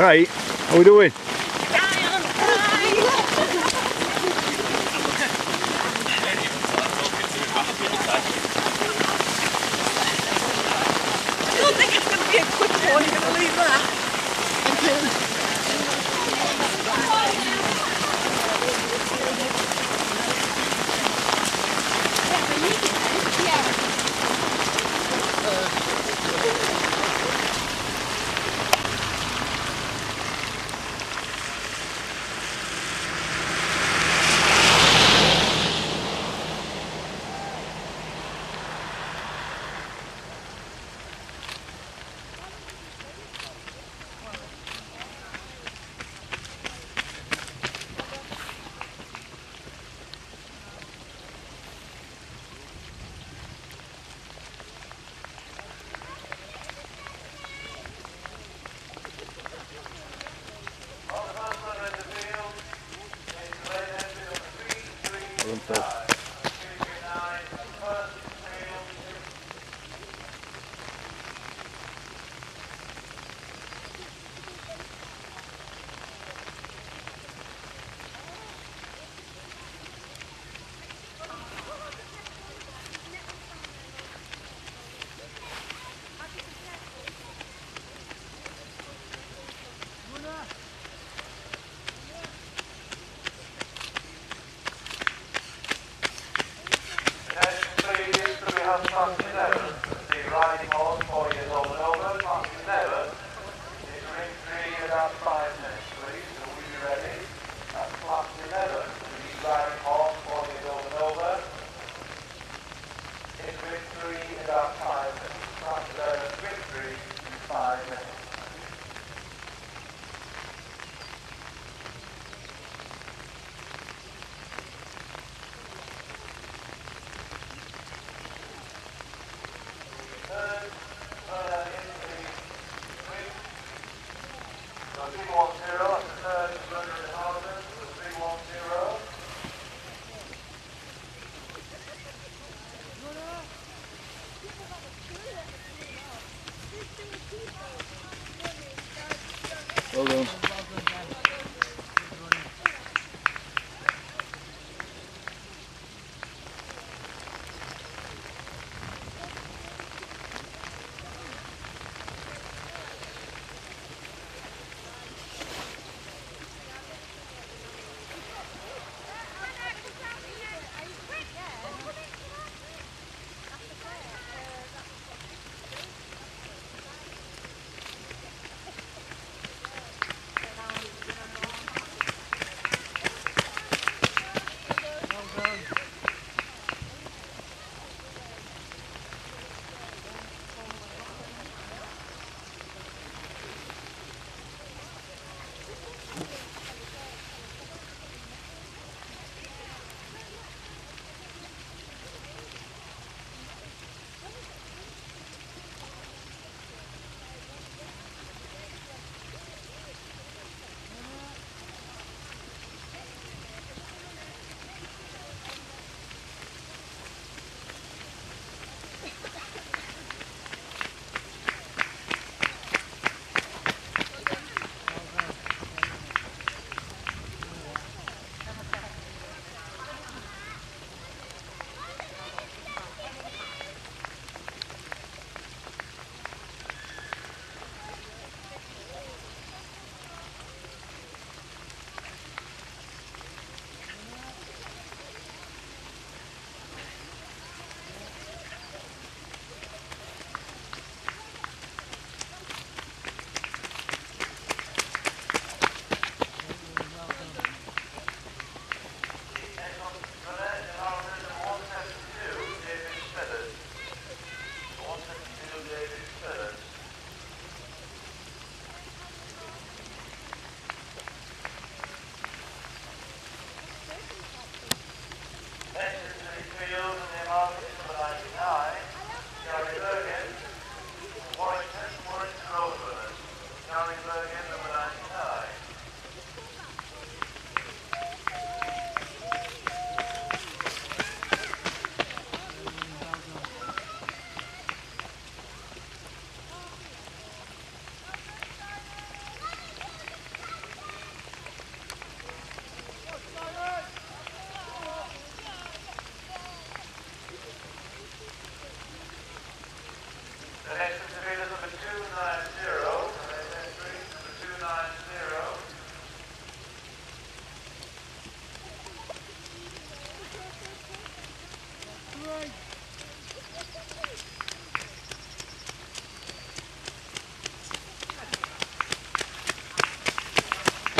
Right, how we doing?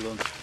Лондон.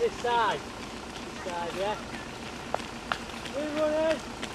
This side. This side, yeah. We're running.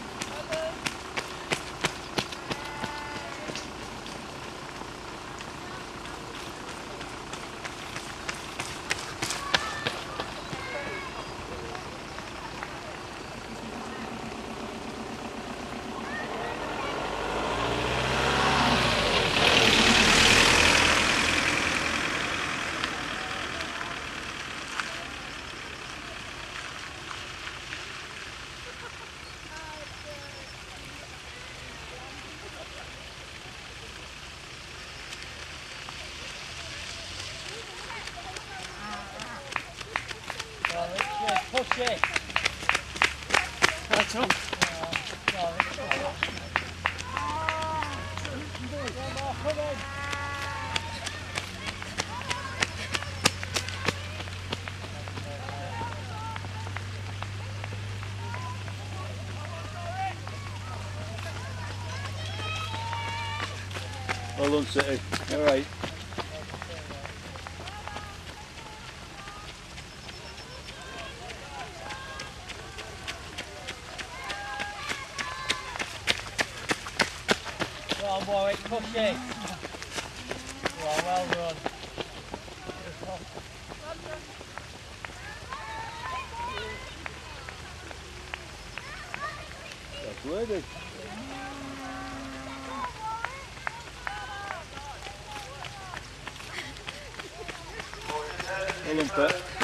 All. Well done, City. All right. boy, Warwick, push it. You are well done. That's loaded. Olympic.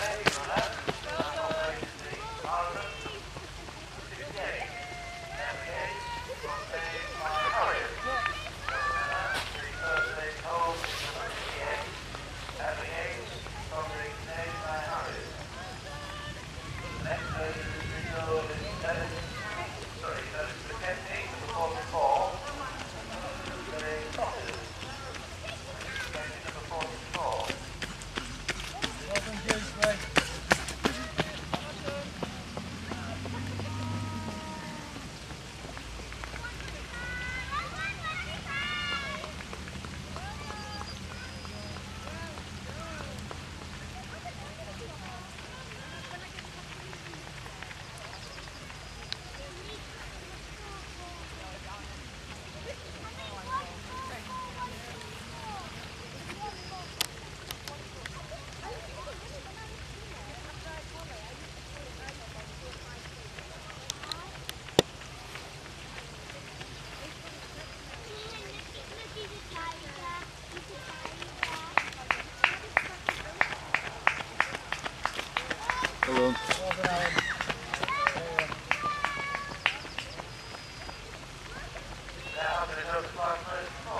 Now, the just